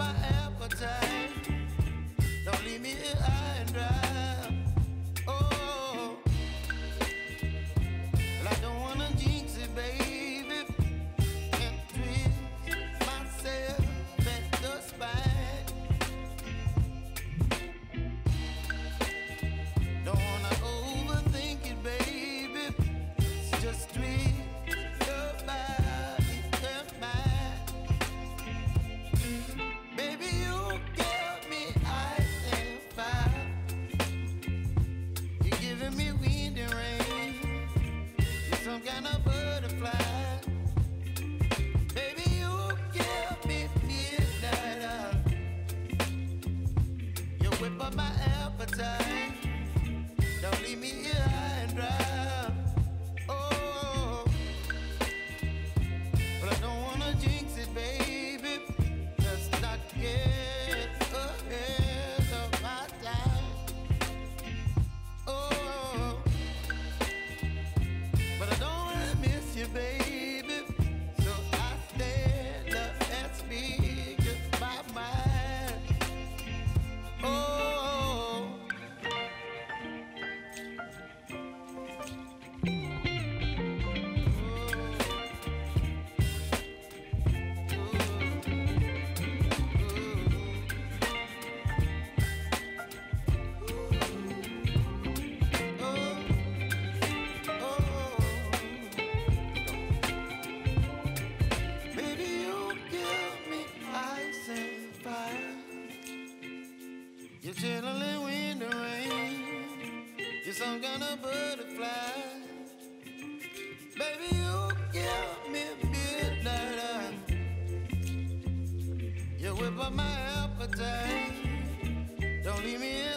I am. kind of butterfly. Baby, you give me. You whip up my appetite. Don't leave me here. You're chilling in the rain. You're some kind of butterfly. Baby, you give me midnight. You whip up my appetite. Don't leave me.